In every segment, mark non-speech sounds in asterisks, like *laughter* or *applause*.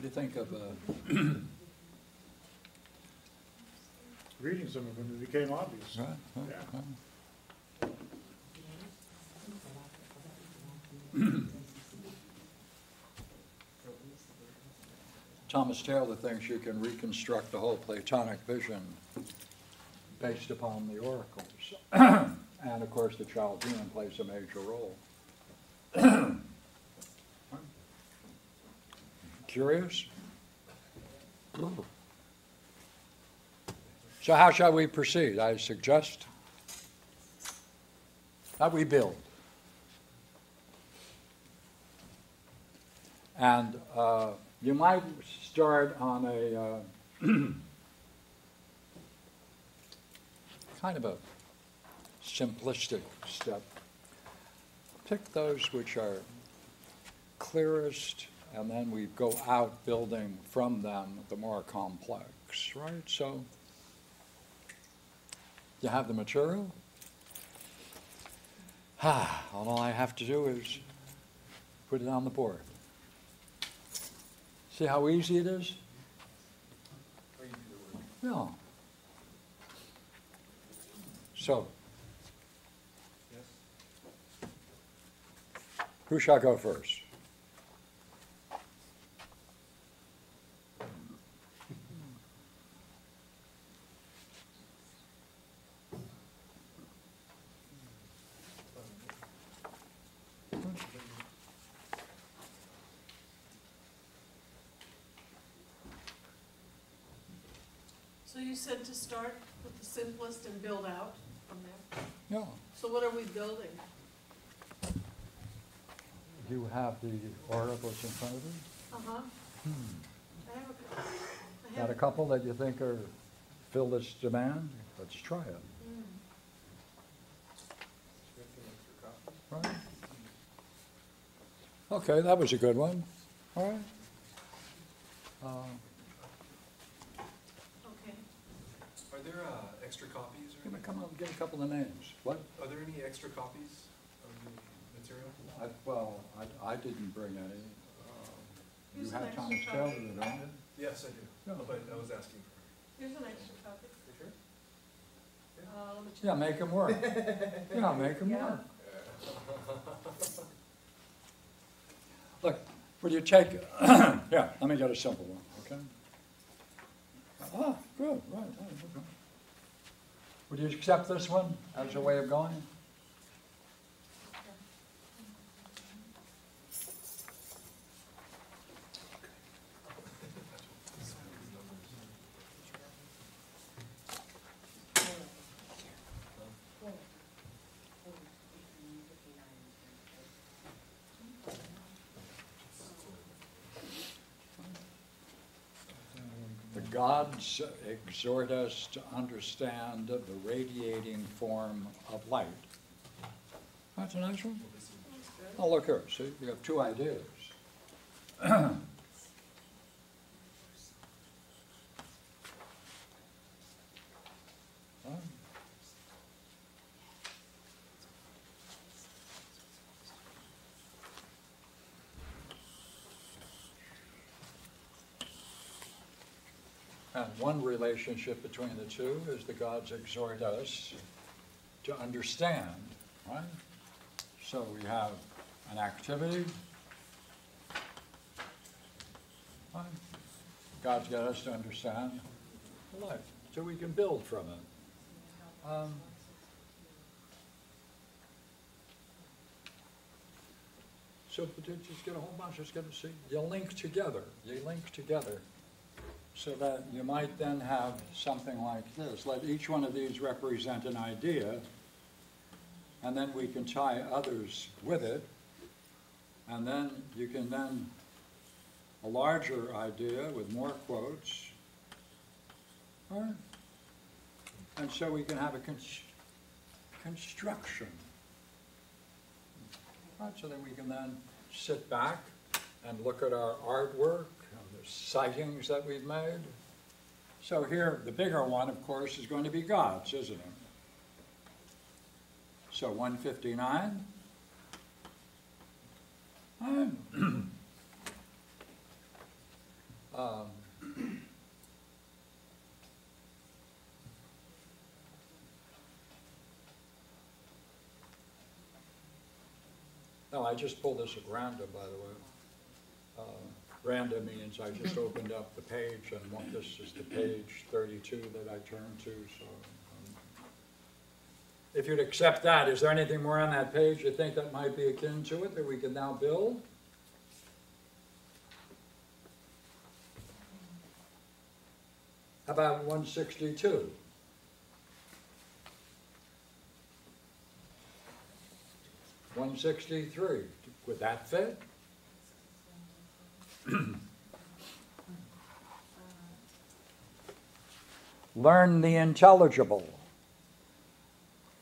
What do you think of, uh, *clears throat* Reading some of them, it became obvious. right, right, Yeah. right. *clears throat* Thomas Taylor thinks you can reconstruct the whole Platonic vision based upon the oracles. *clears throat* And of course, the Chaldean plays a major role. Curious? So how shall we proceed? I suggest that we build. And uh, you might start on a uh, *clears throat* kind of a simplistic step. Pick those which are clearest, and then we go out building from them the more complex, right? So you have the material. Ah, *sighs* all I have to do is put it on the board. See how easy it is? Yeah. So. Who shall go first? So you said to start with the simplest and build out from there? Yeah. So what are we building? You have the oracles in front of you? Uh-huh. I have a, I Hmm. Got have, a couple that you think are, fill this demand? Let's try it. mm, Right? Okay, that was a good one. All right. Uh, okay. Are there uh, extra copies or Give me, anything? come on, give a couple of names. What? Are there any extra copies of the material? I, well, I, I didn't bring any. Uh, You Here's an have extra Thomas copy. Taylor, don't you? Yes, I do. Yeah. But I was asking for. Here's an extra copy. You sure? Uh, let me check. Yeah, make him work. Yeah, make him Yeah. work. Look, will you take, *clears throat* yeah, let me get a simple one, okay? Ah, good, right, right, okay. Would you accept this one as a way of going? The gods exhort us to understand the radiating form of light. That's a nice one. Oh, look here, see, you have two ideas. *clears throat* And one relationship between the two is the gods exhort us to understand, right? So we have an activity. Right? God's got us to understand life, so we can build from it. Um, So just get a whole bunch, just get to see, you link together, you link together. So that you might then have something like this, let each one of these represent an idea, and then we can tie others with it, and then you can then, a larger idea with more quotes? And so we can have a cons- construction. Right, so that we can then sit back and look at our artwork, sightings that we've made. So here, the bigger one, of course, is going to be God's, isn't it? So one fifty-nine. Um, *clears throat* No, I just pulled this at random, by the way. Uh, Random means I just opened up the page and what, this is the page thirty-two that I turned to, so. um, If you'd accept that, is there anything more on that page you think that might be akin to it that we can now build? About one sixty-two? One sixty-three, would that fit? *clears throat* Learn the intelligible,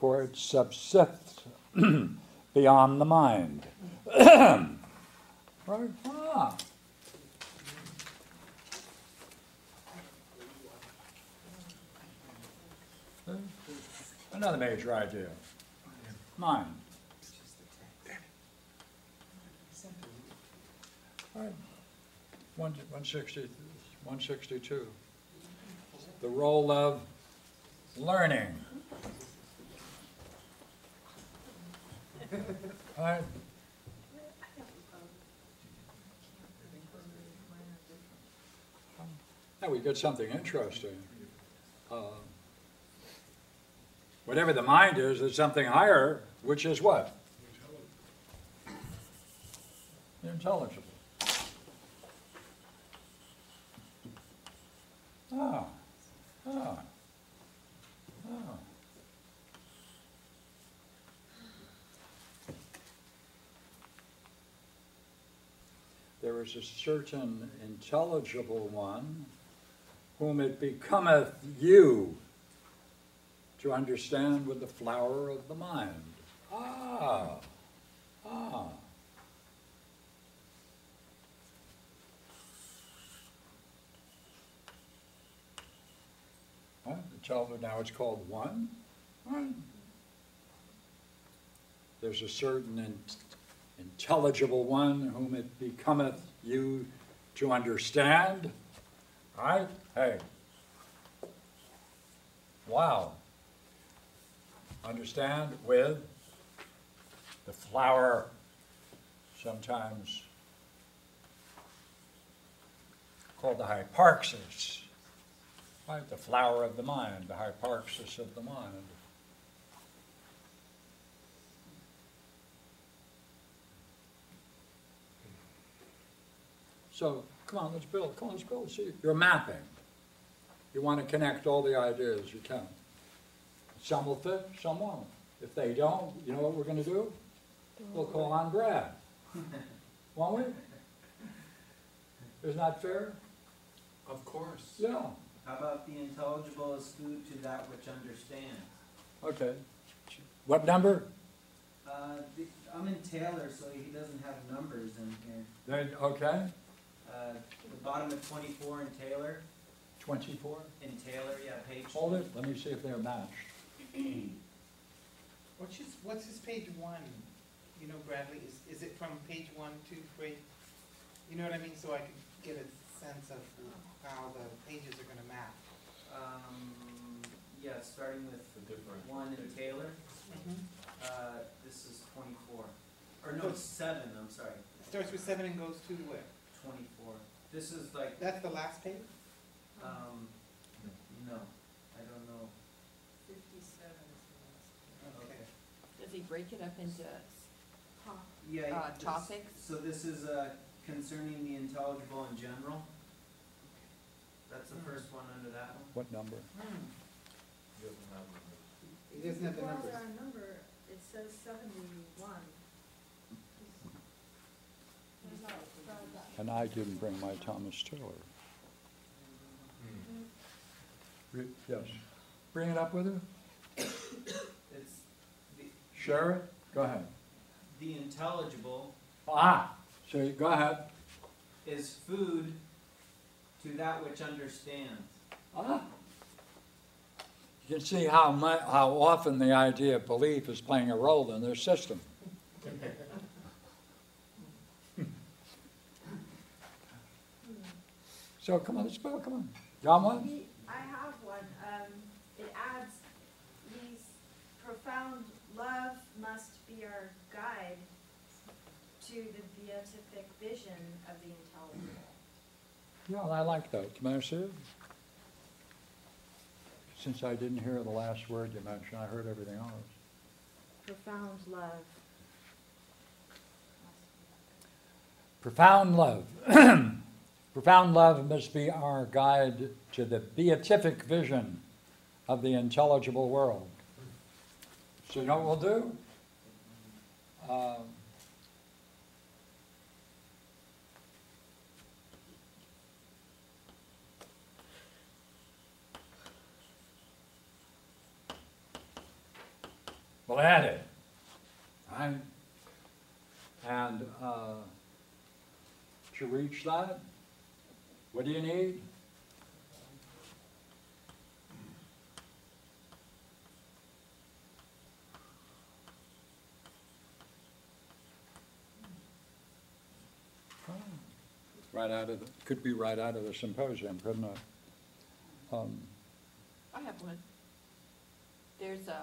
for it subsists *clears throat* beyond the mind. *clears throat* Right, ah. Another major idea, mind. One, one sixty, one sixty-two. The role of learning. All right. Now we get something interesting. Uh, Whatever the mind is, it's something higher, which is what? Intelligible. Ah. There is a certain intelligible one whom it becometh you to understand with the flower of the mind. Ah, ah. The now it's called one? One. There's a certain in- intelligible one whom it becometh you to understand. Right? Hey. Wow. Understand with the flower, sometimes called the hyparxis. Right, the flower of the mind, the hyparxis of the mind. So, come on, let's build, come on, let's build, see, you're mapping. You want to connect all the ideas you can. Some will fit, some won't. If they don't, you know what we're gonna do? We'll call on Brad. *laughs* Won't we? Isn't that fair? Of course. Yeah, How about the intelligible is food to that which understands? okay. What number? Uh, the- I'm in Taylor, so he doesn't have numbers in here. Then, okay, Uh, the bottom of twenty-four in Taylor, twenty-four. in Taylor, yeah, page. Hold it, let me see if they're matched. *clears throat* What's his, what's his page one? You know, Bradley, is, is it from page one, two, three? You know what I mean, so I can get a sense of how the pages are gonna map. Um, yeah, starting with one in Taylor, uh, this is twenty-four. Or no, it's seven, I'm sorry, Starts with seven and goes to where? twenty-four. This is like, That's the last page? um, no, I don't know. Fifty-seven is the last. Okay. Does he break it up into, the. Yeah. Uh, this- topics? So this is, uh, concerning the intelligible in general. That's the first one under that one. What number? He doesn't have the Well, numbers. our number, it says seventy-one. And I didn't bring my Thomas Taylor. Re- Yes. Bring it up with her? It's the, Share it? Go ahead. the intelligible Ah, so you- go ahead. is food to that which understands. Ah. You can see how mu, how often the idea of belief is playing a role in their system. *laughs* So come on, let's go, come on. Got one? I have one, um, it adds, these profound love must be our guide to the beatific vision of the intelligible. Yeah, I like that. Can I see it? Since I didn't hear the last word you mentioned, I heard everything else. Profound love. Profound love. *clears throat* Profound love must be our guide to the beatific vision of the intelligible world. So you know what we'll do? Um, We'll add it. Right? And uh, to reach that, what do you need? Right out of, the could be right out of the symposium, couldn't it? Um, I have one. There's a,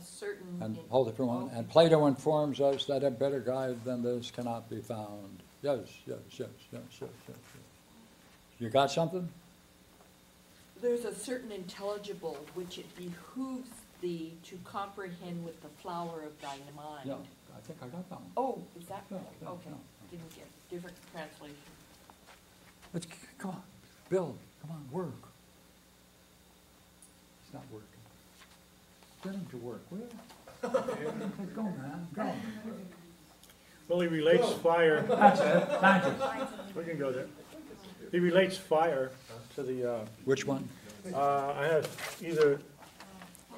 a certain. And hold it for one, and Plato informs us that a better guide than this cannot be found. Yes, yes, yes, yes, yes, yes. yes. You got something? There's a certain intelligible which it behooves thee to comprehend with the flower of thy mind. Yeah, I think I got that one. Oh, is that, Yeah, yeah, okay, yeah. didn't get, different translation. Let's, come on, Bill, come on, work. It's not working. Get him to work, will you? *laughs* Go, man, go. Well, he relates fire, *laughs* That's it, thank you. we can go there. He relates fire to the, uh, Which one? uh, I have either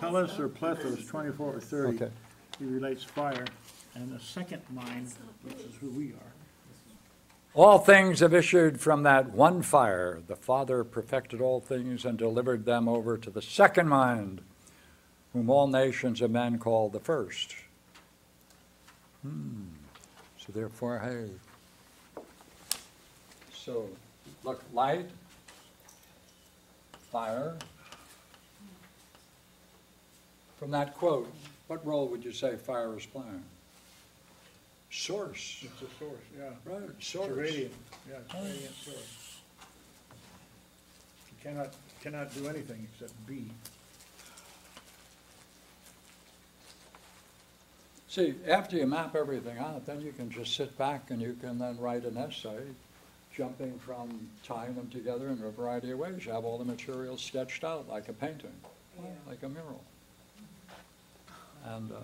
Psellus or Plethos, twenty-four or thirty. Okay. He relates fire, and the second mind, which is who we are. All things have issued from that one fire. The Father perfected all things and delivered them over to the second mind, whom all nations of men call the first. Hmm. So therefore, hey. So, look, light, fire. From that quote, what role would you say fire is playing? Source, It's a source, yeah. right, It's source. a radiant, yeah, it's a radiant source. You cannot, cannot do anything except be. See, after you map everything out, then you can just sit back and you can then write an essay, jumping from tying them together in a variety of ways. You have all the materials sketched out like a painting, yeah. like a mural. And uh,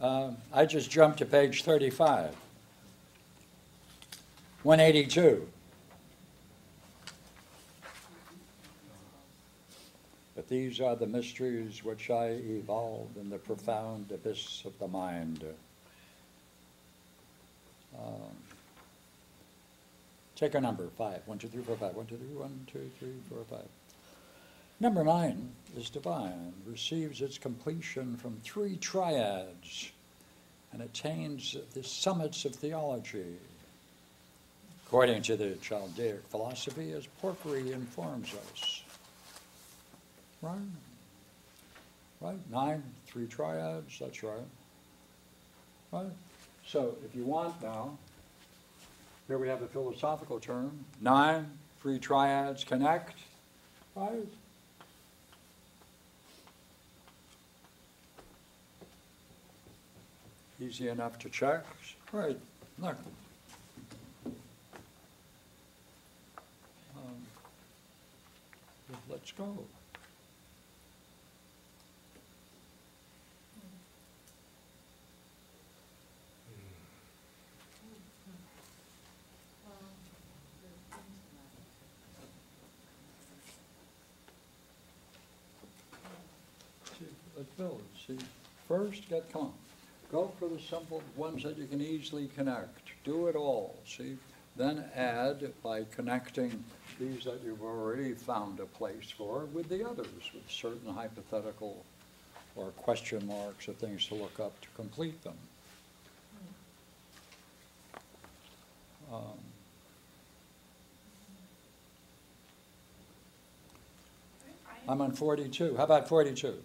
Uh, I just jumped to page 35. 182. These are the mysteries which I evolved in the profound abyss of the mind. Um, Take a number, five. One, two, three, four, five. One, two, three, one, two, three, four, five. Number nine is divine, receives its completion from three triads, and attains the summits of theology. According to the Chaldaic philosophy, as Porphyry informs us. Right? Right, nine, three triads, that's right. Right? So if you want now, here we have a philosophical term, nine, three triads connect, right? Easy enough to check, right, look. Um, Let's go. See, let's first get, come go for the simple ones that you can easily connect, do it all, see? Then add by connecting these that you've already found a place for with the others, with certain hypothetical or question marks or things to look up to complete them. Um, I'm on forty-two. How about forty-two?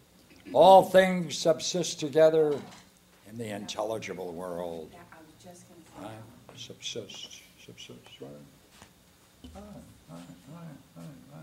All things subsist together in the intelligible world. I was just gonna say Right, subsist, subsist, right? Right, right, right, right, right.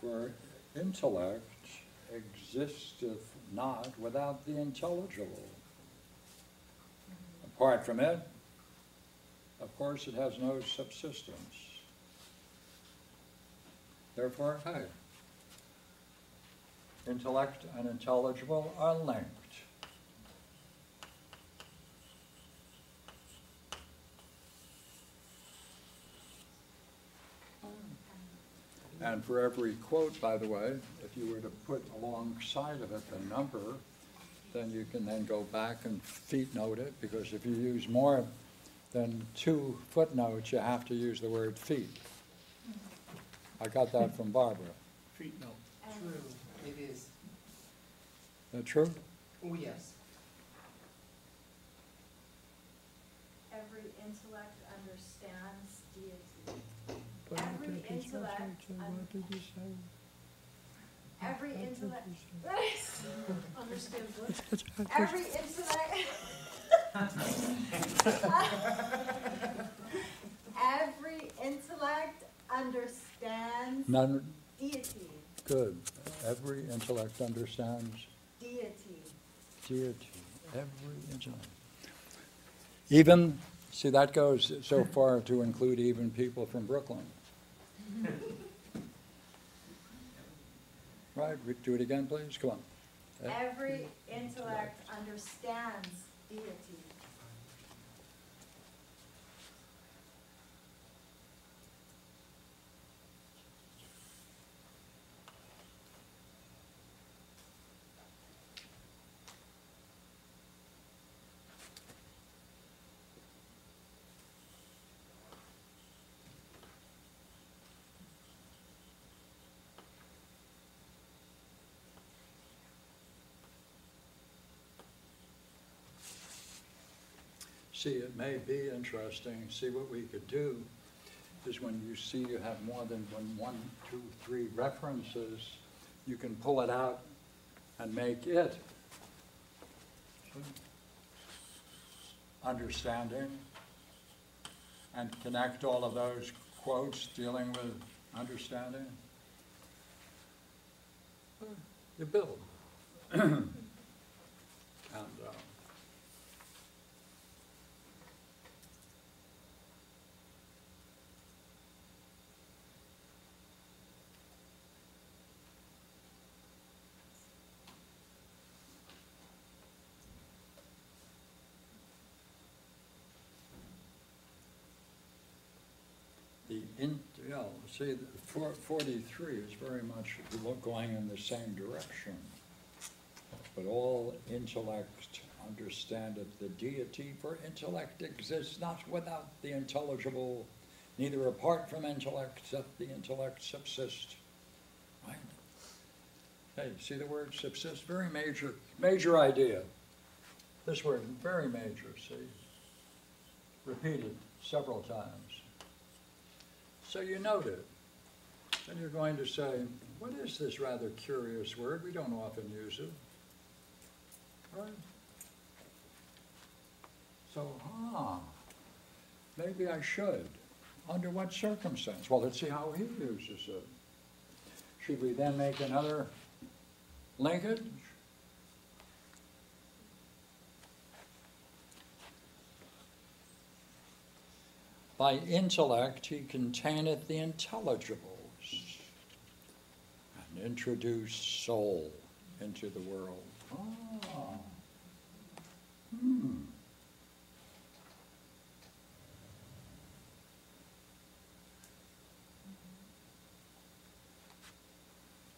For intellect existeth not without the intelligible. Apart from it, of course, it has no subsistence. Therefore, hey, intellect and intelligible are linked. And for every quote, by the way, if you were to put alongside of it the number, then you can then go back and footnote it, because if you use more than two footnotes, you have to use the word feet. I got that from Barbara. Feet, no. True, it is. Is that true? Oh, yes. every intellect understands deity. Every intellect, un- every intellect, *laughs* Understand what? every intellect. *laughs* Every intellect understands None, deity, good. Every intellect understands deity. deity, every intellect. Even, see, that goes so far to include even people from Brooklyn. Right, do it again, please, come on. Every intellect understands deity. See, it may be interesting, see what we could do is when you see you have more than one, one, two, three references, you can pull it out and make it. Understanding and connect all of those quotes dealing with understanding. You build. *clears throat* And, uh, In, see, the four- forty-three is very much going in the same direction. But all intellect understandeth the deity, for intellect exists not without the intelligible, neither apart from intellect doth the intellect subsist. Right? Hey, see the word subsist, very major, major idea. This word, very major, see? Repeated several times. So you note it. And you're going to say, what is this rather curious word? We don't often use it. Right? So, ah, maybe I should. Under what circumstance? Well, let's see how he uses it. Should we then make another linkage? By intellect he containeth the intelligibles, and introduced soul into the world. Ah. Hmm.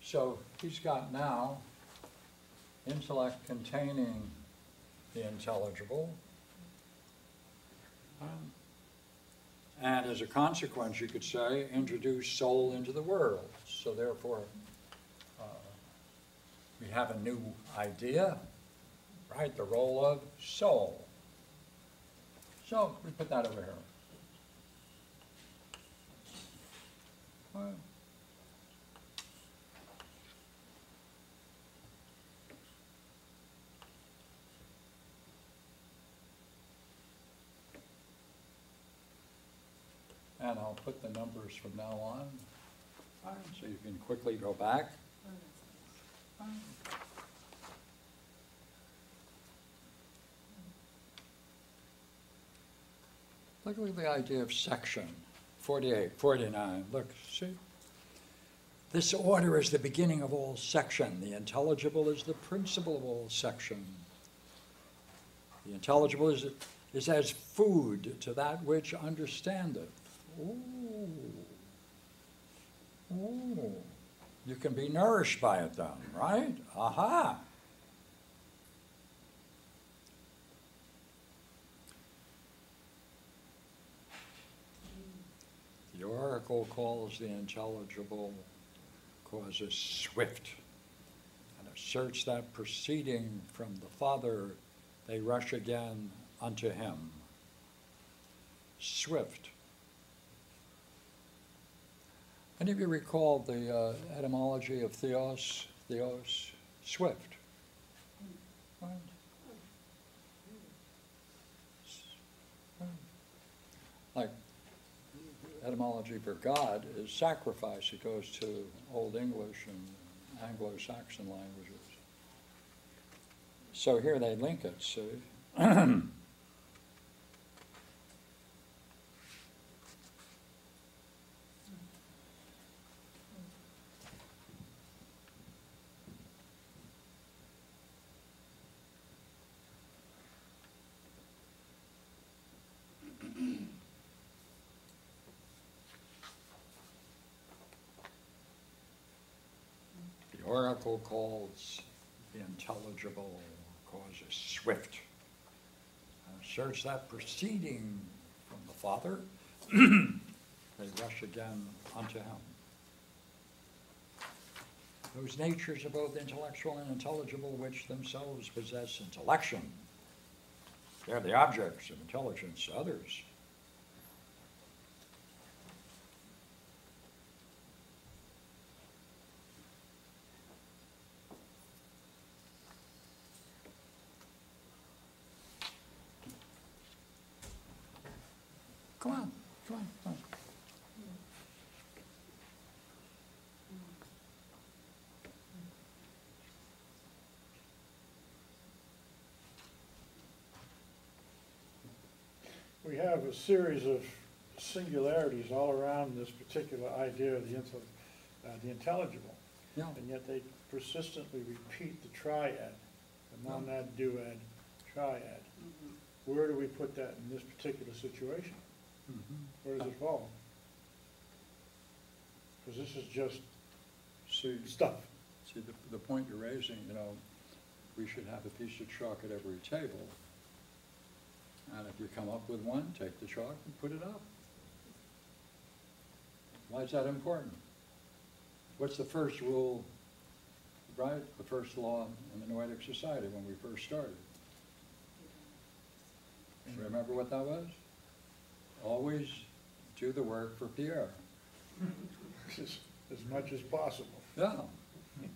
So he's got now intellect containing the intelligible. Um, And as a consequence, you could say, introduce soul into the world. So therefore, uh, we have a new idea, right? The role of soul. So we put that over here. Well, And I'll put the numbers from now on, so you can quickly go back. Look at the idea of section, 48, 49, look, see? This order is the beginning of all section. The intelligible is the principle of all section. The intelligible is, is as food to that which understandeth. Ooh. Ooh. You can be nourished by it then, right? Aha. The oracle calls the intelligible causes swift, and asserts that proceeding from the Father, they rush again unto him. Swift. Any of you recall the uh, etymology of theos? Theos, swift. Like etymology for God is sacrifice. It goes to Old English and Anglo-Saxon languages. So here they link it, see? *clears throat* The oracle calls the intelligible causes swift. Uh, and asserts that proceeding from the Father, *clears throat* they rush again unto him. Those natures are both intellectual and intelligible which themselves possess intellection. They're the objects of intelligence to others. Come on, come on, come on. We have a series of singularities all around this particular idea of the intel, uh, the intelligible. Yeah. And yet they persistently repeat the triad, the monad, duad, triad. Where do we put that in this particular situation? Where does it fall? Because this is just See, stuff. see, the, the point you're raising, you know, we should have a piece of chalk at every table. And if you come up with one, take the chalk and put it up. Why is that important? What's the first rule, right? The first law in the Noetic Society when we first started? Remember what that was? Always do the work for Pierre. As, as much as possible. Yeah. Is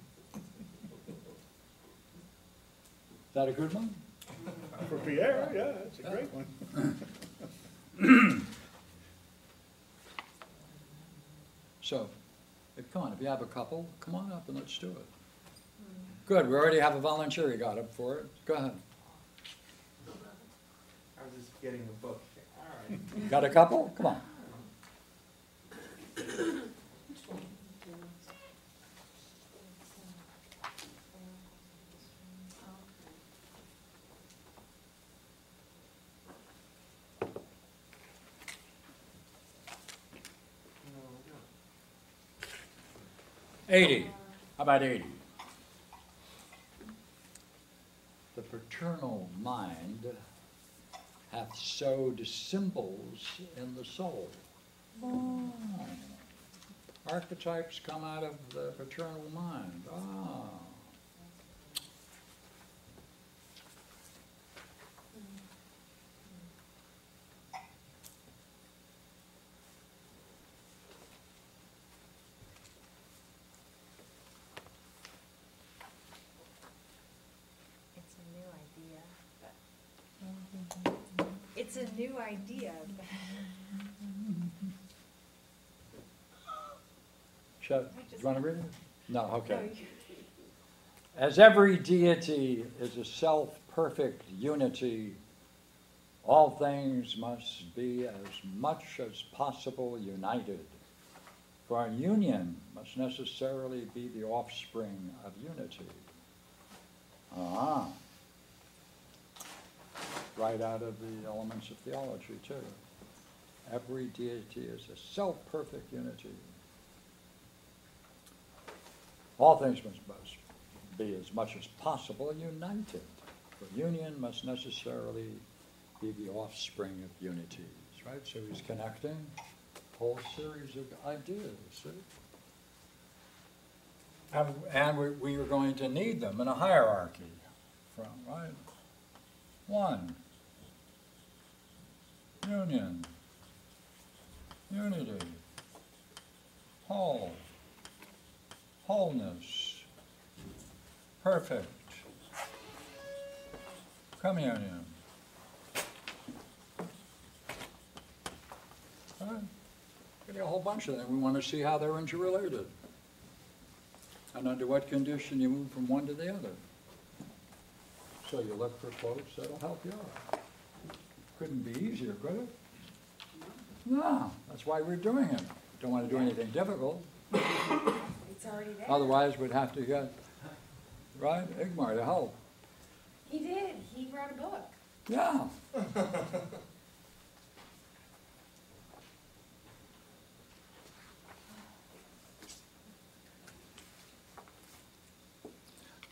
that a good one? For Pierre, yeah, that's a great one. *coughs* So, if, come on, if you have a couple, come on up and let's do it. Good, we already have a volunteer you got up for it. Go ahead. I was just getting a book. All right. Got a couple? Come on. *coughs* No, no. Eighty. How about eighty? The paternal mind hath sowed symbols in the soul. Oh. Archetypes come out of the paternal mind. Ah. It's a new idea. It's a new idea. *gasps* Shall, do you want to read it? No, okay. As every deity is a self-perfect unity, all things must be as much as possible united. For union must necessarily be the offspring of unity. Ah. Right out of the elements of theology, too. Every deity is a self-perfect unity. All things must, be as much as possible united. For union must necessarily be the offspring of unities, right? So he's connecting a whole series of ideas, see? And, and we, we are going to need them in a hierarchy from, right? One, union, unity, whole, wholeness, perfect, communion. All right. Getting a whole bunch of them. We want to see how they're interrelated. And under what condition you move from one to the other. So you look for quotes that'll help you out. Couldn't be easier, could it? No, that's why we're doing it. Don't want to do anything difficult. It's already there. Otherwise, we'd have to get, right, Igmar to help. He did, he wrote a book. Yeah.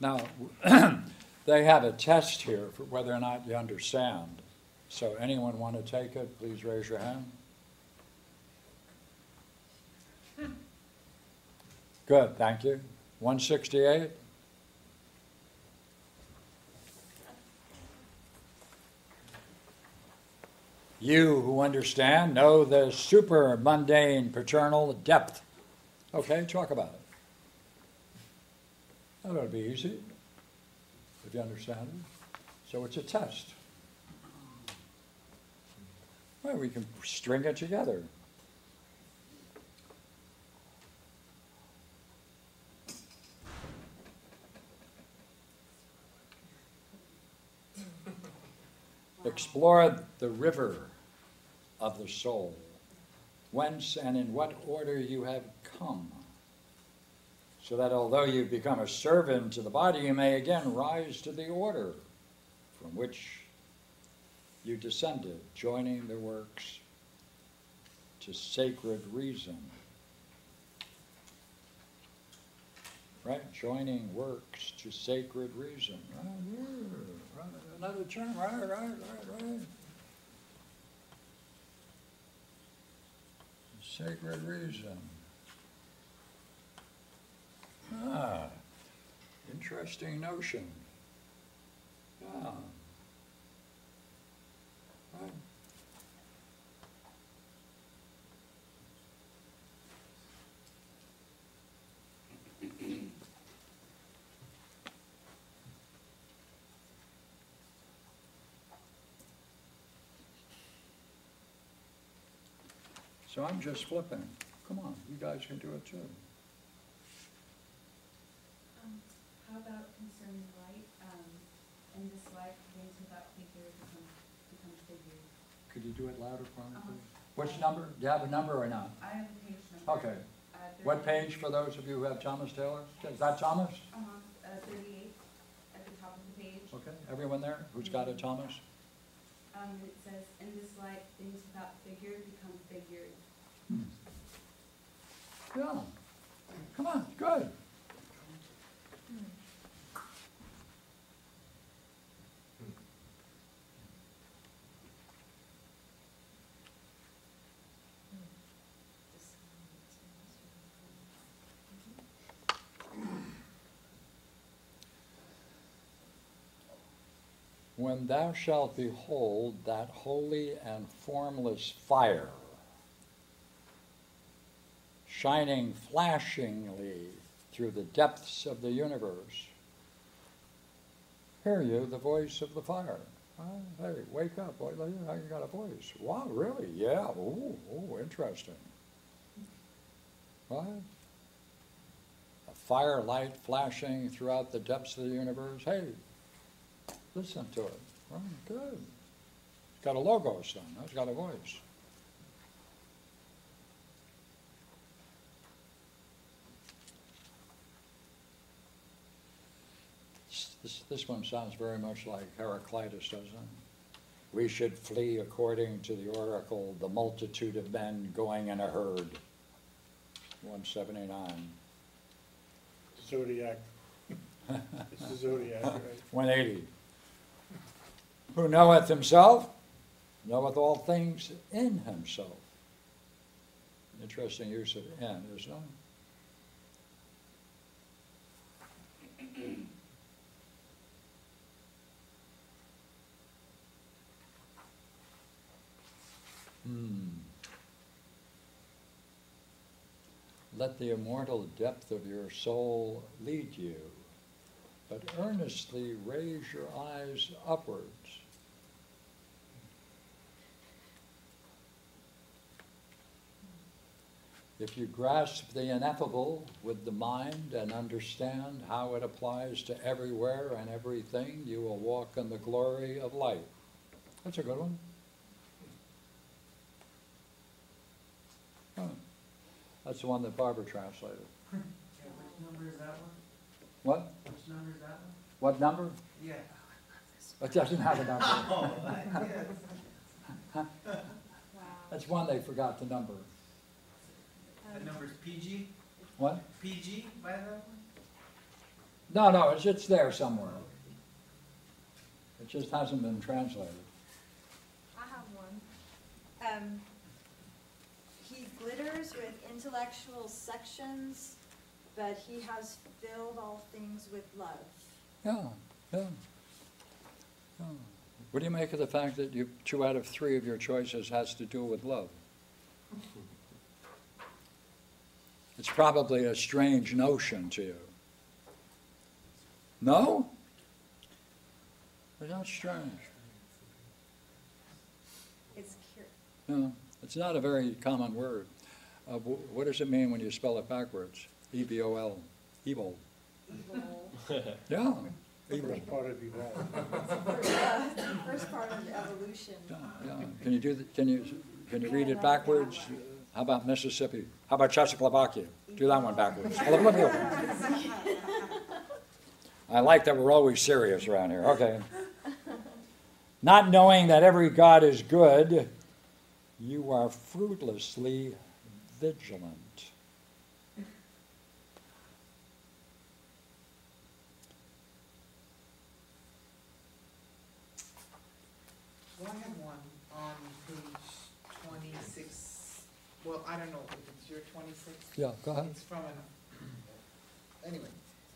Now, *clears throat* they have a test here for whether or not you understand. So anyone want to take it, please raise your hand. Good, thank you. One sixty-eight? You who understand know the super mundane paternal depth. Okay, talk about it. That ought to be easy, if you understand it. So it's a test. Well, we can string it together. Explore the river of the soul, whence and in what order you have come, so that although you become a servant to the body, you may again rise to the order from which you descended, joining the works to sacred reason. Right? Joining works to sacred reason. Right, yeah, right. Another term, right, right, right, right. Sacred reason. Ah, interesting notion. Yeah. So I'm just flipping. Come on, you guys can do it too. Um, How about concerning light, um, in this life, things without figure become, become figure? Could you do it louder for me, Uh-huh. please? Which number? Do you have a number or not? I have the page number. Okay. Uh, What page for those of you who have Thomas Taylor? Is that Thomas? Uh-huh, uh, thirty-eight, at the top of the page. Okay, everyone there who's got a Thomas? Um, it says, in this light, things without figure become figured down. Come on, good. when thou shalt behold that holy and formless fire shining flashingly through the depths of the universe, hear you the voice of the fire. Hey, wake up, boy, you got a voice. Wow, really? Yeah, ooh, ooh, interesting. What? A firelight flashing throughout the depths of the universe. Hey, listen to it. Oh, good. It's got a logos then. It's got a voice. This- This, one sounds very much like Heraclitus, doesn't it? We should flee according to the oracle, the multitude of men going in a herd. One seventy-nine. Zodiac. *laughs* It's the Zodiac, right? One eighty. Who knoweth himself, knoweth all things in himself. Interesting use of in, isn't it? Hmm. Let the immortal depth of your soul lead you, but earnestly raise your eyes upwards. If you grasp the ineffable with the mind and understand how it applies to everywhere and everything, you will walk in the glory of light. That's a good one. Huh. That's the one that Barbara translated. *laughs* Yeah, which number is that one? What? Which number is that one? What number? Yeah. *laughs* It doesn't have a number. *laughs* Oh, yes. Wow. That's one they forgot to number. That number's PG? What? PG by that one? No, no, it's, it's there somewhere. It just hasn't been translated. I have one. Um, he glitters with intellectual sections, but he has filled all things with love. Yeah, yeah. yeah. What do you make of the fact that you, two out of three of your choices has to do with love? It's probably a strange notion to you. No? It's not strange. It's cur- No, it's not a very common word. Uh, what does it mean when you spell it backwards? E B O L, evil. Yeah, evil. First part of evolve. First, uh, First part of evolution. Yeah, yeah. Can you do, the- can you, can you read it backwards? How about Mississippi? How about Czechoslovakia? Do that one backwards. *laughs* I like that we're always serious around here, okay. Not knowing that every God is good, you are fruitlessly vigilant. Well, I have one on page twenty-six, well, I don't know if it's your twenty-six. Yeah, go ahead. It's from an, anyway,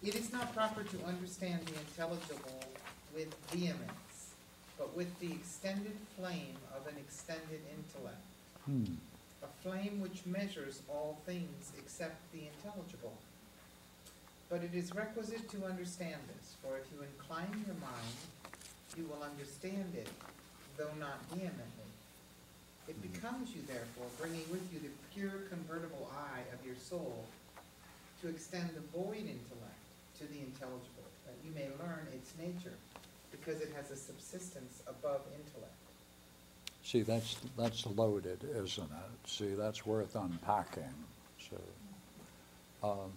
it is not proper to understand the intelligible with vehemence, but with the extended flame of an extended intellect, Hmm. A flame which measures all things except the intelligible. But it is requisite to understand this, for if you incline your mind, you will understand it, though not vehemently. It mm-hmm. becomes you therefore, bringing with you the pure convertible eye of your soul, to extend the void intellect to the intelligible, that you may learn its nature, because it has a subsistence above intellect. See, that's, that's loaded, isn't it? See, that's worth unpacking, so. um,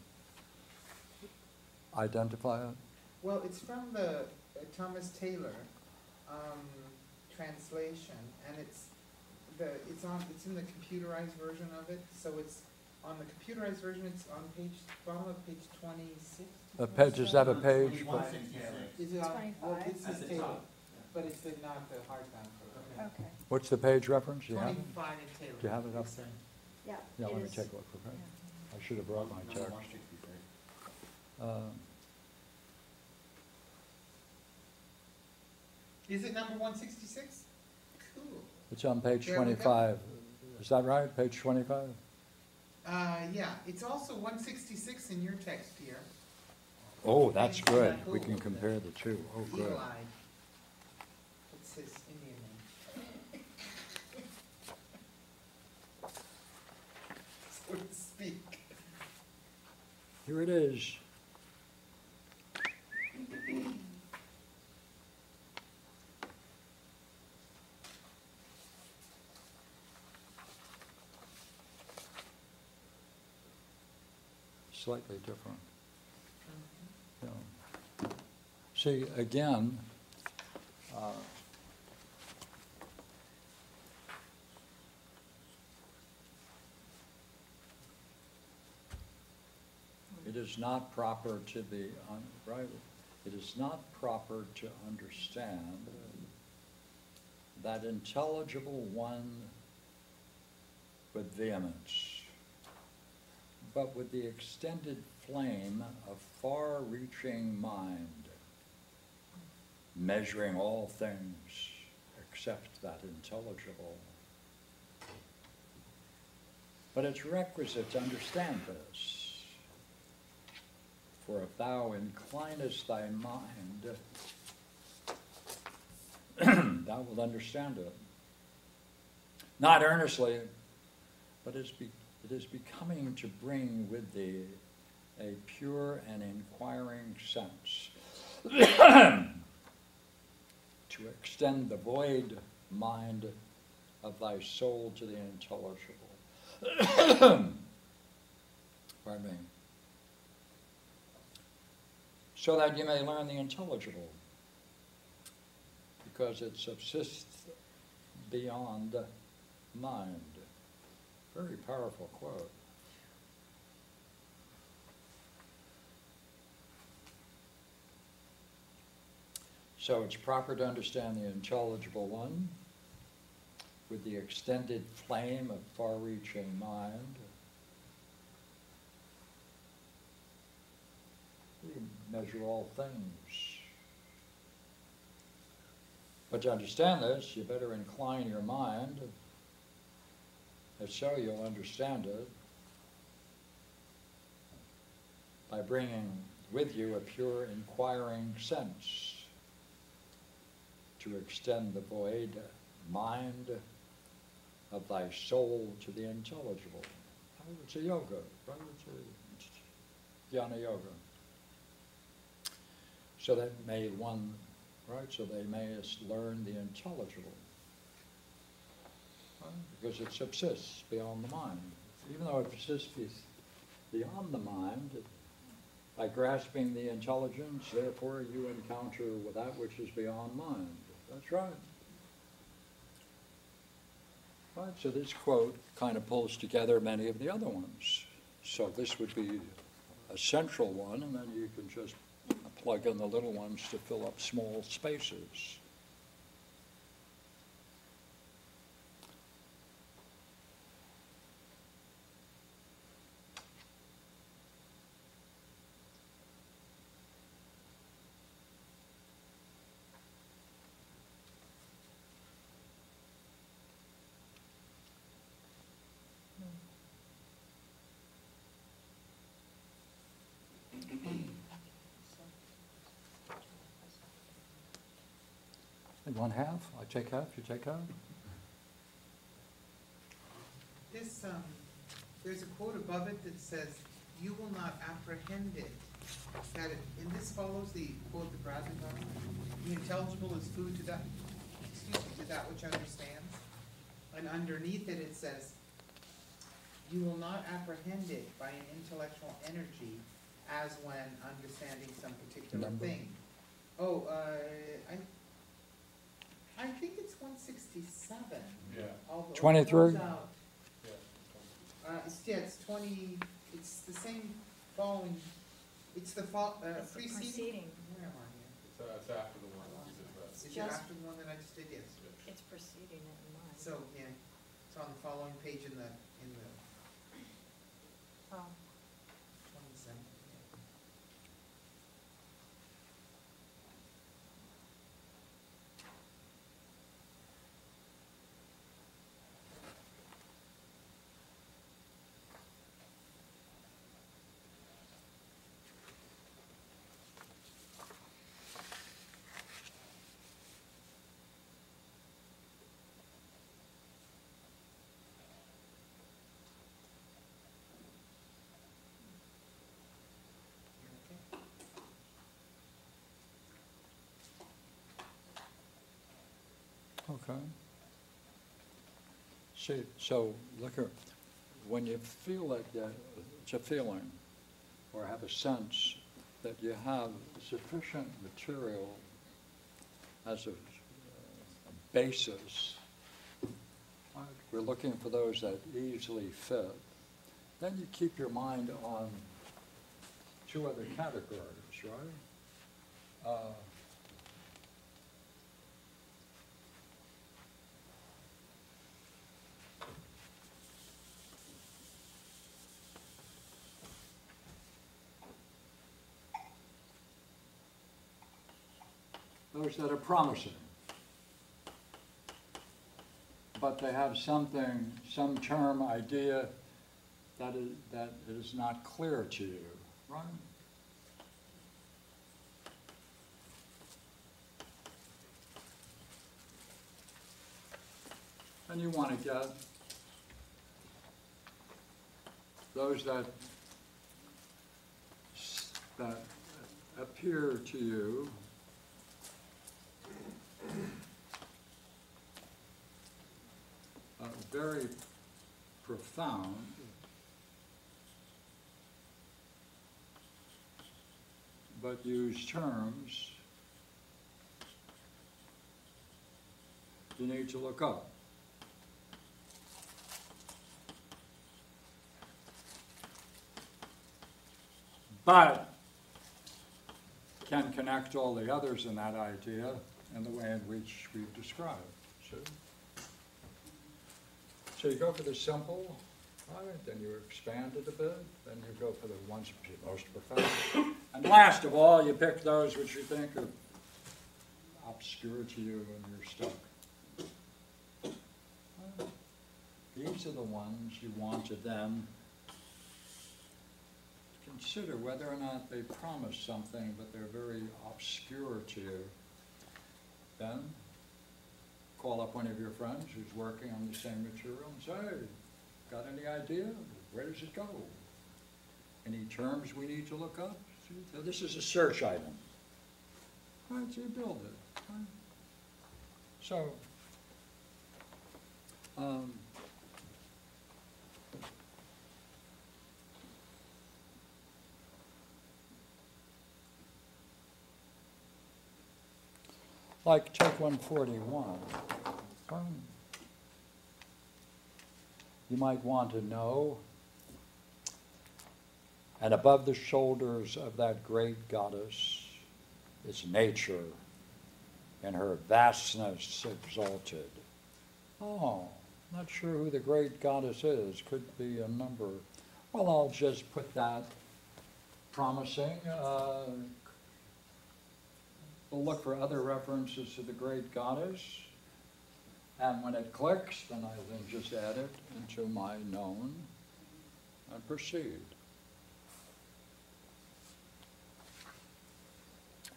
Identify it? Well, it's from the uh, Thomas Taylor, um, translation, and it's the, it's on, it's in the computerized version of it, so it's, on the computerized version, it's on page, bottom of page twenty-six. A page, does that a page? Twenty-one. Is it on, well, 25? it's the the Taylor, top. but it's the, not the hardbound version. Okay, What's the page reference? You have it? Twenty-five in Taylor. Do you have it up there? yeah. Yeah, let me is. take a look, okay? Yeah. I should have brought my text. Um, Is it number one sixty-six? Cool. It's on page There we go. twenty-five. Is that right, page twenty-five? Uh, yeah, it's also one sixty-six in your text here. Oh, that's good. We can compare the two. Oh, good. Eagle-eyed. It's his Indian name. So to speak. Here it is. Slightly different. Yeah. See, again, uh, It is not proper to be, right, it is not proper to understand that intelligible one with vehemence, but with the extended flame of far-reaching mind, measuring all things except that intelligible. But it's requisite to understand this. For if thou inclinest thy mind, *clears throat* thou wilt understand it. Not earnestly, but it is becoming to bring with thee a pure and inquiring sense. *clears throat* to extend the void mind of thy soul to the intelligible. *clears throat* Pardon me. So that you may learn the intelligible, because it subsists beyond mind. Very powerful quote. So it's proper to understand the intelligible one with the extended flame of far-reaching mind. Measure all things. But to understand this, you better incline your mind, and so you'll understand it by bringing with you a pure inquiring sense to extend the void mind of thy soul to the intelligible. It's a yoga, right? It's a yoga. So that may one, right, so they may learn the intelligible. Right? Because it subsists beyond the mind. Even though it subsists beyond the mind, by grasping the intelligence, therefore you encounter that which is beyond mind. That's right. Right, so this quote kind of pulls together many of the other ones. So this would be a central one, and then you can just plug in the little ones to fill up small spaces. Want half? I take half, you take half? This, um, there's a quote above it that says, "You will not apprehend it." That it, and this follows the quote that Bradley got. The intelligible is food to that, excuse me, to that which understands. And underneath it, it says, "You will not apprehend it by an intellectual energy as when understanding some particular Number? thing." Oh, uh, I, I think it's one sixty-seven. Yeah. Although it 23? comes out- Uh, it's, yeah, it's twenty, it's the same following, it's the fol, uh, It's the preceding. preceding. Where am I here? It's, uh, it's after the one that you just read. It Just- after the one that I just did, yes? It's preceding it in mine. So, yeah, it's on the following page in the, in the Oh, Okay. See, so, look at, when you feel like that, it's a feeling, or have a sense that you have sufficient material as a a basis, we're looking for those that easily fit, then you keep your mind on two other categories, right? Uh, that are promising. But they have something, some term, idea that is, that is not clear to you, right? And you want to get those that, that appear to you uh, very profound. But use terms you need to look up. But can connect all the others in that idea in the way in which we've described. So, so you go for the simple, then you expand it a bit, then you go for the ones most profound. And last of all, you pick those which you think are obscure to you and you're stuck. These are the ones you want to then consider whether or not they promise something, but they're very obscure to you. Then, call up one of your friends who's working on the same material and say, "Hey, got any idea? Where does it go? Any terms we need to look up? So this is a search item. Right, so you build it. So, um, Like, take one forty-one. You might want to know, and above the shoulders of that great goddess is nature in her vastness exalted. Oh, not sure who the great goddess is, could be a number. Well, I'll just put that promising, uh, We'll look for other references to the great goddess. And when it clicks, then I then just add it into my known and proceed.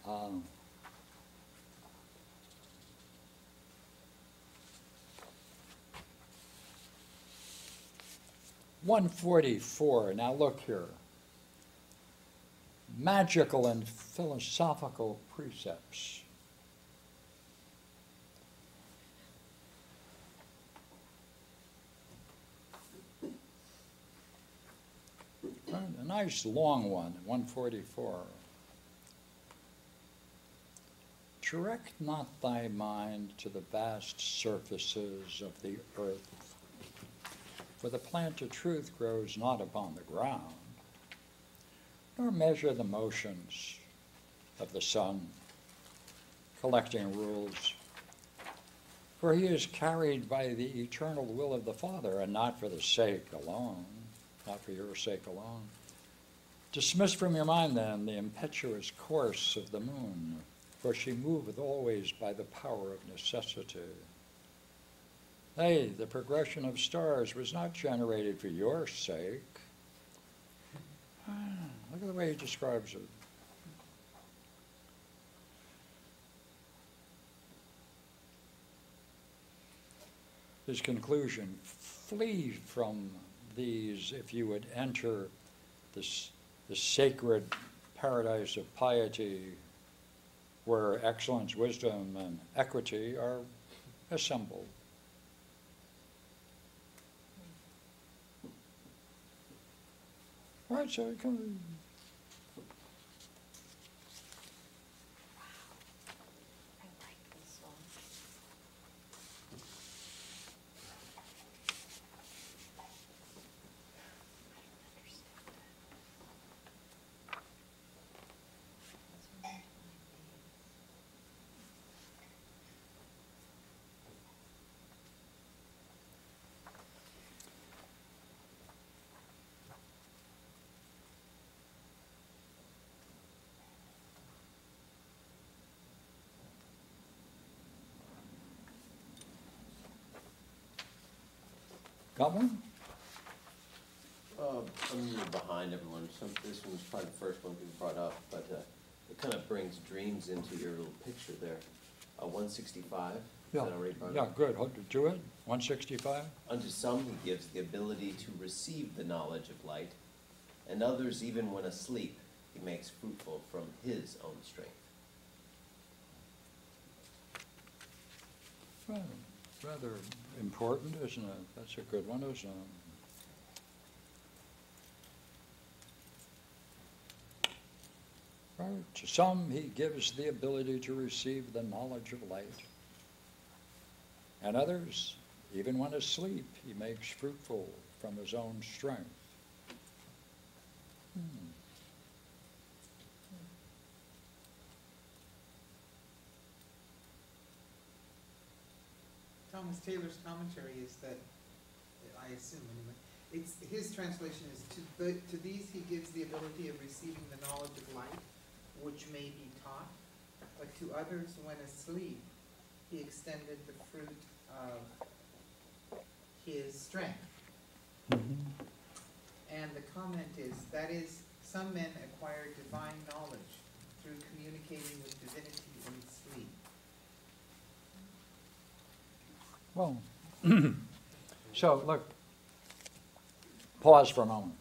Um, One forty-four, now look here magical and philosophical precepts. A nice long one, 144. Direct not thy mind to the vast surfaces of the earth, for the plant of truth grows not upon the ground nor measure the motions of the sun, collecting rules. For he is carried by the eternal will of the Father, and not for the sake alone, not for your sake alone. Dismiss from your mind, then, the impetuous course of the moon, for she moveth always by the power of necessity. Nay, the progression of stars was not generated for your sake. Ah. Look at the way he describes it. His conclusion, flee from these if you would enter this, the sacred paradise of piety where excellence, wisdom, and equity are assembled. All right, so come, I got one? Uh, I'm a little behind everyone, some, this one's probably the first one we brought up, but, uh, it kind of brings dreams into your little picture there. Uh, one sixty-five, is Yeah, that already brought yeah, up? good, Hold- do it, one sixty-five? Unto some he gives the ability to receive the knowledge of light, and others even when asleep, he makes fruitful from his own strength. Rather important, isn't it? That's a good one, isn't it? Right, to some he gives the ability to receive the knowledge of light. And others, even when asleep, he makes fruitful from his own strength. Thomas Taylor's commentary is that, I assume anyway, it's, his translation is, to the, to these he gives the ability of receiving the knowledge of life, which may be taught, but to others when asleep, he extended the fruit of his strength. Mm-hmm. And the comment is, that is, some men acquire divine knowledge through communicating with divinity in sleep. Well, *clears throat* so, look, pause for a moment.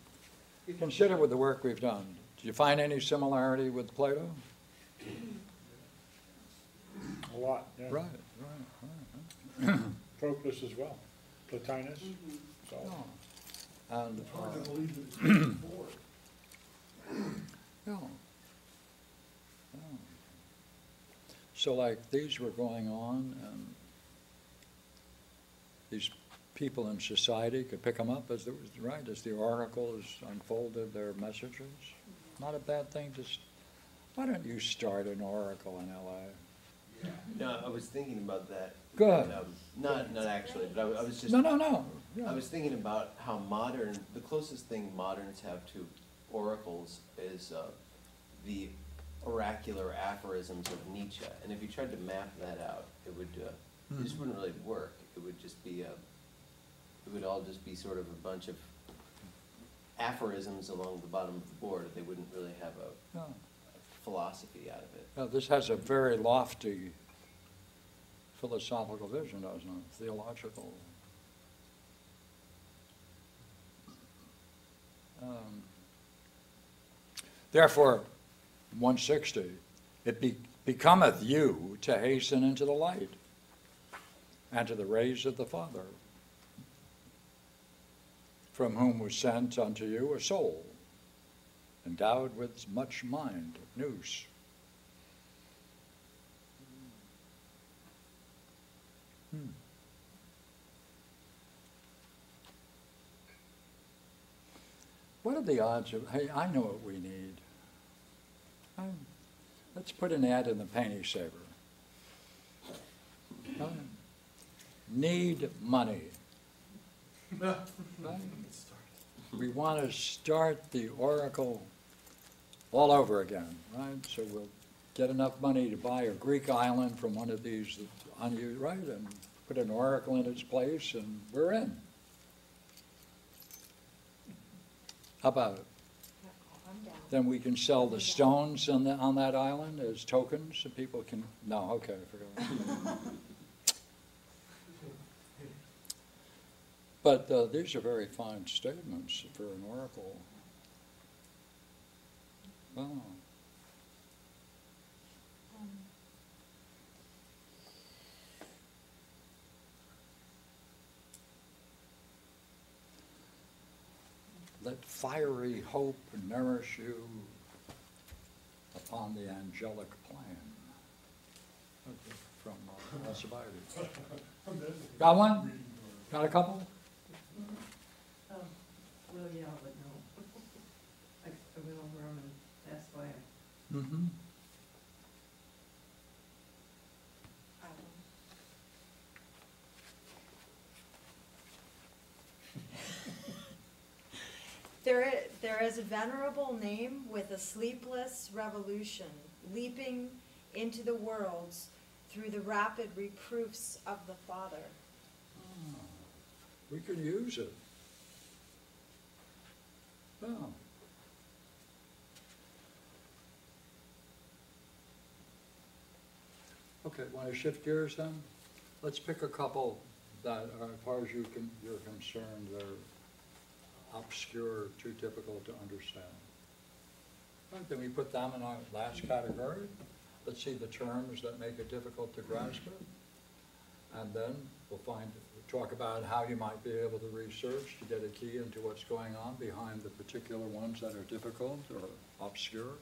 Consider with the work we've done, do you find any similarity with Plato? A lot, yeah. Right, right, right. *clears throat* Proclus as well, Plotinus, so. Yeah. And, Hard to uh, believe that it's *clears throat* before. yeah. Yeah. So like, these were going on, and these people in society could pick them up as, the right, as the oracles unfolded their messages. Not a bad thing, just, why don't you start an oracle in LA? No, I was thinking about that. Good. Um, Not, not actually, but I, I was just. No, no, no. I was thinking about how modern, the closest thing moderns have to oracles is uh, the oracular aphorisms of Nietzsche. And if you tried to map that out, it would, uh, it just wouldn't really work. It would just be, uh, it would all just be sort of a bunch of aphorisms along the bottom of the board. They wouldn't really have a Yeah. philosophy out of it. Now, this has a very lofty philosophical vision, doesn't it? Theological. Um, Therefore, one sixty, it be, becometh you to hasten into the light and to the rays of the Father, from whom was sent unto you a soul, endowed with much mind, nous. Hmm. What are the odds of, hey, I know what we need. Um, Let's put an ad in the penny saver. Uh, Need money. Right? *laughs* We want to start the Oracle all over again, right? So we'll get enough money to buy a Greek island from one of these unused, right? And put an Oracle in its place and we're in. How about it? Then we can sell the stones on the, on that island as tokens, so people can, no, okay, I forgot. *laughs* But uh, these are very fine statements for an oracle. Um, Let fiery hope nourish you upon the angelic plan. Okay. From uh, *laughs* Got one? Got a couple? Um, well, yeah, but no. *laughs* I, I went over them and passed by them. Mm-hmm. *laughs* There, i- there is a venerable name with a sleepless revolution, leaping into the worlds through the rapid reproofs of the Father. We can use it. Yeah. Okay, want to shift gears then? Let's pick a couple that, are, as far as you can, you're concerned, they're obscure, too difficult to understand. All right, then we put them in our last category. Let's see the terms that make it difficult to grasp it. And then we'll find, talk about how you might be able to research to get a key into what's going on behind the particular ones that are difficult or obscure.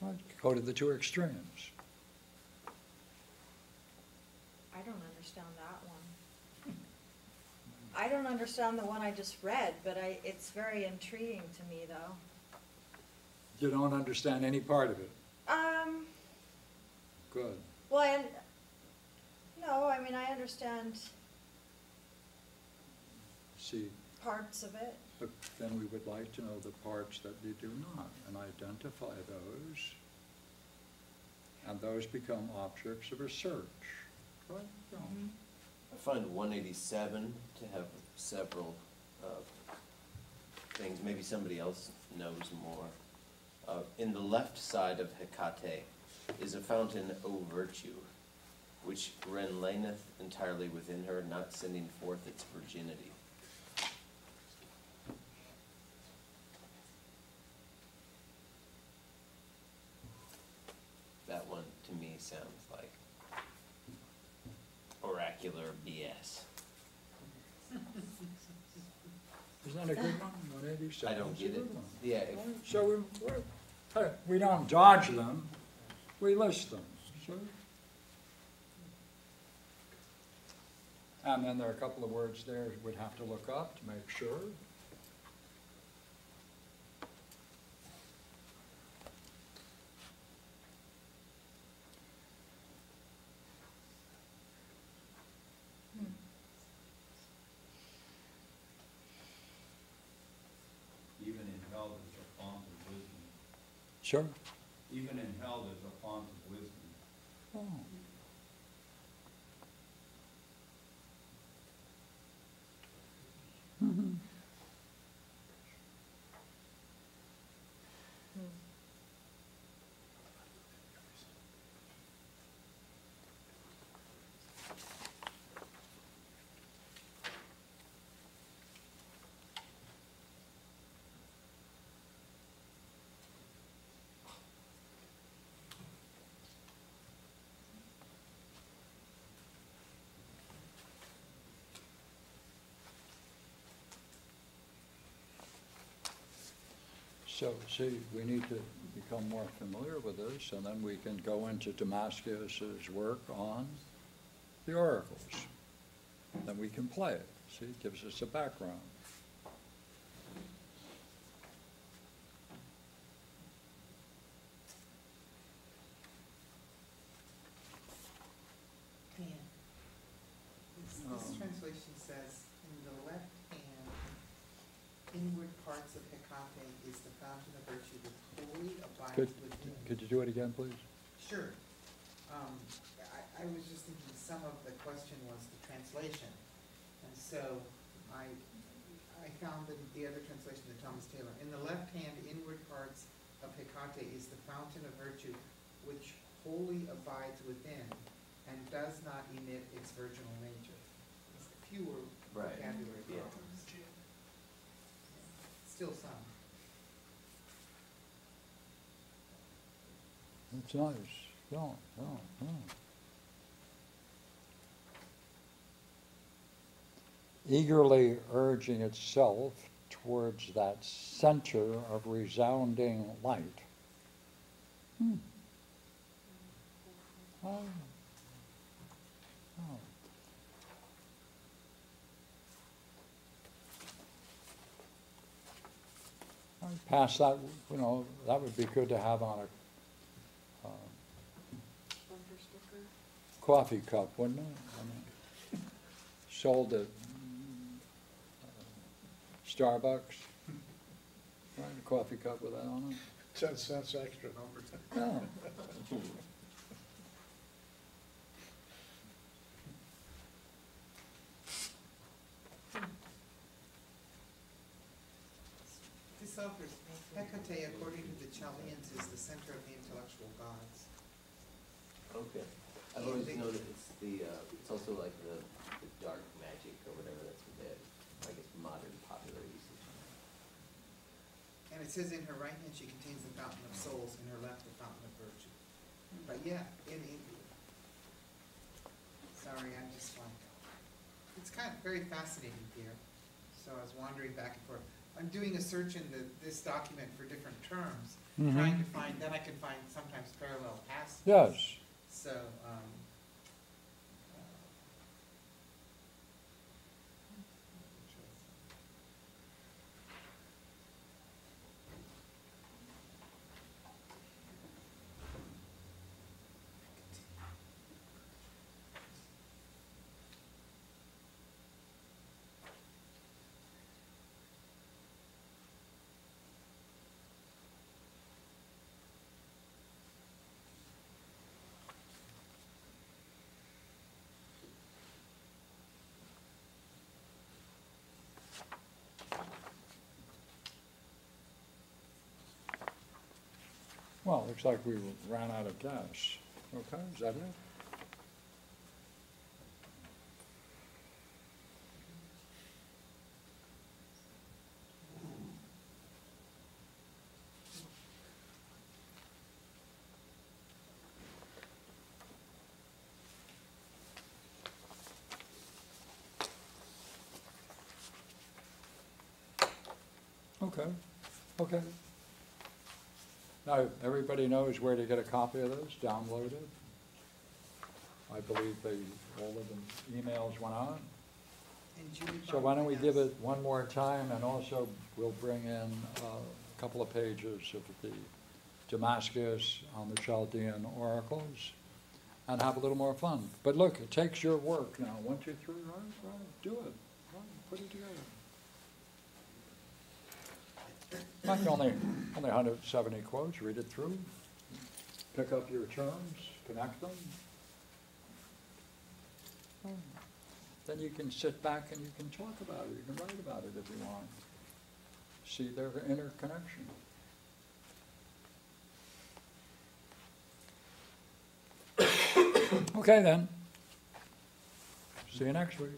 Right, Go to the two extremes. I don't understand that one. I don't understand the one I just read, but I, it's very intriguing to me, though. You don't understand any part of it. Um, Good. well, I, no, I mean, I understand See, parts of it. but then we would like to know the parts that you do not and identify those. And those become objects of research. Right? Yeah. I find one eighty-seven to have several, uh, things, maybe somebody else knows more. Uh, in the left side of Hecate is a fountain, O virtue, which renlaineth entirely within her, not sending forth its virginity. That one, to me, sounds like oracular BS. Isn't that a good one? I don't get it. Yeah, if- So we, we're- hey, we don't dodge them, we list them. And then there are a couple of words there we'd have to look up to make sure. Even in hell, there's a font of wisdom. Sure. Even in hell, there's a font of wisdom. Oh. So, see, we need to become more familiar with this, and then we can go into Damascius's work on the oracles. Then we can play it, see, it gives us a background. Dan, this, this Um. translation says, in the left hand, inward parts of Hecate is the fountain of virtue that wholly abides Could, within. could you do it again, please? Sure. Um, I, I was just thinking some of the question was the translation. And so I, I found that the other translation, the Thomas Taylor, in the left hand inward parts of Hecate is the fountain of virtue which wholly abides within and does not emit its virginal nature. It's Fewer Right. vocabulary Yeah. problems. Still some. Eagerly urging itself towards that center of resounding light. Hmm. Oh. Oh. I'd Pass that, you know, that would be good to have on a, coffee cup, wouldn't it? I mean, Sold at uh, Starbucks. Right, a coffee cup with that on it. Ten cents extra. Yeah. This offers, Hecate, according to the Chaldeans, is the center of the intellectual gods. Okay. I've always known that it's the, uh, it's also like the, the dark magic or whatever that's the, I guess, modern popular usage. And it says in her right hand she contains the fountain of souls, in her left the fountain of virtue. But yeah, in India. Sorry, I'm just like, it's kind of very fascinating here. So I was wandering back and forth. I'm doing a search in the, this document for different terms, trying to find, then I can find sometimes parallel passages. Yes. So, um, looks like we ran out of gas. Okay, is that it? Okay, okay. Now, everybody knows where to get a copy of this, download it. I believe they, all of the emails went out. So why don't we give it one more time, and also we'll bring in uh, a couple of pages of the Damascius on the Chaldean oracles, and have a little more fun. But look, it takes your work now, one, two, three, right, right, do it, right, put it together. Like only, only hundred and seventy quotes, read it through, pick up your terms, connect them. Then you can sit back and you can talk about it, you can write about it if you want. See their interconnection. *coughs* Okay then. See you next week.